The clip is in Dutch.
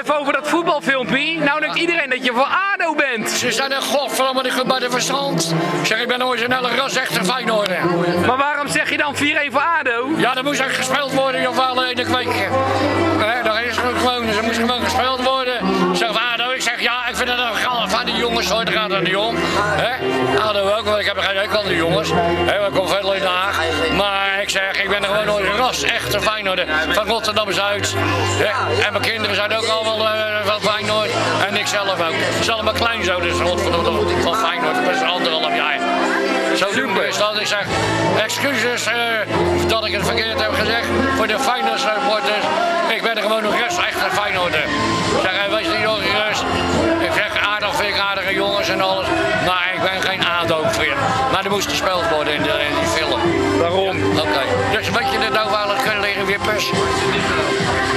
even over dat voetbalfilmpje. Nou denkt iedereen dat je voor ADO bent. Ze zijn een godverdomme bij de verstand. Ik zeg, ik ben een originele ras, echte Feyenoorder. Maar waarom zeg je dan 4-1 voor ADO? Ja, er moest ook gespeeld worden, ofwel in de kweek. Hè, dat is gewoon, er moest gewoon gespeeld worden. Zeg, ADO, ik zeg, ja, ik vind het een gal van die jongens, hoor, daar gaat het niet om. ADO ook, want ik heb er geen hekel aan die jongens. We komen veel ben gewoon een ras, echte Feyenoorder. Van Rotterdam-Zuid. Hè? En mijn kinderen zijn ook allemaal uh, van Feyenoord. En ik zelf ook. Het is allemaal klein zo, dus Rotterdam van Feyenoord. Dat is anderhalf jaar. Zo Super. is dat. Ik zeg, excuses uh, dat ik het verkeerd heb gezegd voor de Feyenoord supporters. Ik ben er gewoon een rust, echt een Feyenoorder. Ik zeg, wees niet nog gerust. Ik zeg, aardig vind ik aardige jongens en alles. Maar ik ben geen ADO-vriend. Maar er moest gespeeld worden in, de, in die film. Waarom?